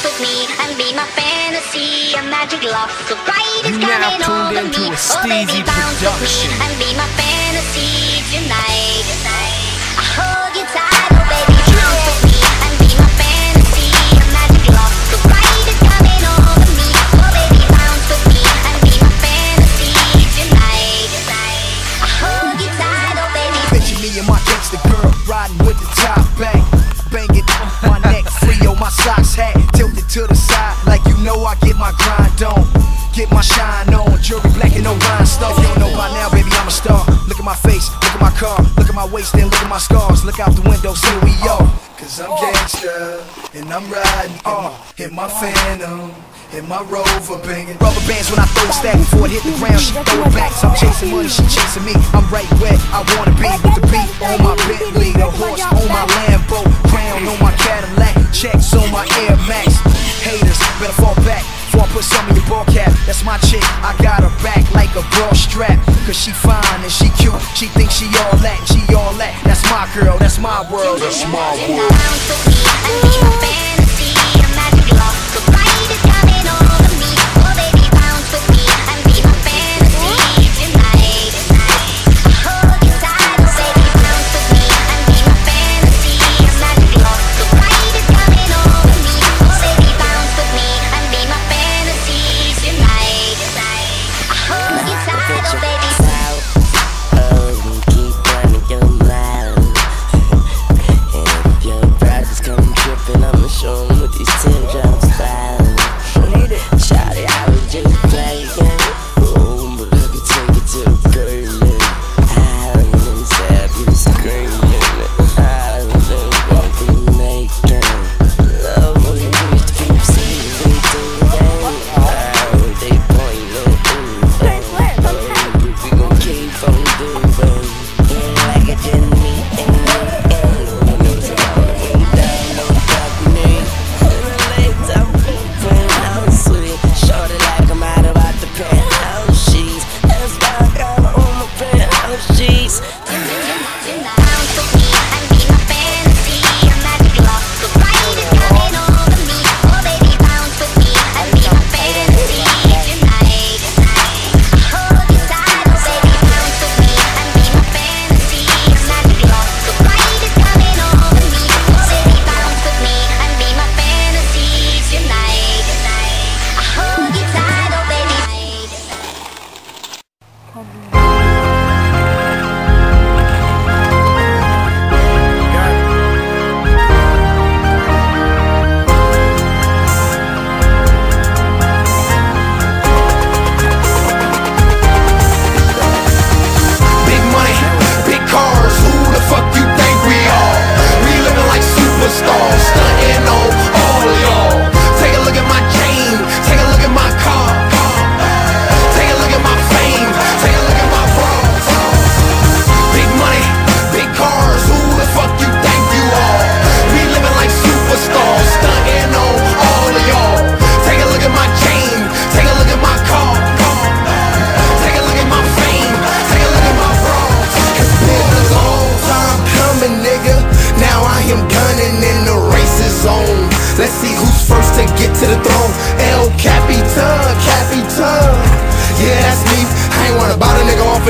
dance with me and be my fantasy, a magic love so bright is coming over me. Oh, baby, bounce with me and be my fantasy tonight. Like you know I get my grind on, get my shine on. Jewelry black and no rhinestone. If you don't know by now, baby, I'm a star. Look at my face, look at my car, look at my waist, and look at my scars. Look out the window, see we are. Cause I'm gangster, and I'm riding. Uh, hit my phantom. In my rover banging Rubber bands when I throw stack Before it hit the ground She throw it back So I'm chasing money She chasing me I'm right where I wanna be With the beat on my Bentley I got her back like a bra strap. Cause she fine and she cute. She thinks she all that, she all that. That's my girl, that's my world. That's my world. allergies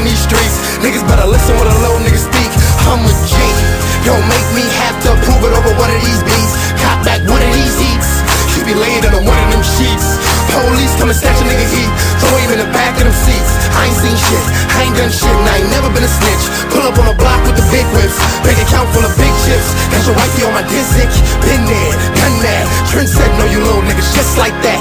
in these streets. Niggas better listen when a low nigga speak. I'm a G. Don't make me have to prove it over one of these beats. Cop back one of these heats. She be laid under one of them sheets. Police come and snatch a nigga heat. Throw him in the back of them seats. I ain't seen shit. I ain't done shit, and I ain't never been a snitch. Pull up on a block with the big whips. Bank account full of big chips. Got your wifey on my dick. Been there, done that. Trent said, no, you little niggas, just like that.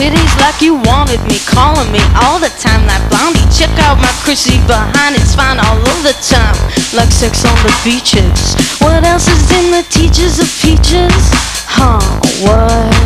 Titties like you wanted me, calling me all the time like blondie. Check out my Chrissy behind, it's fine all of the time, like sex on the beaches. What else is in the teachers of peaches? Huh, what?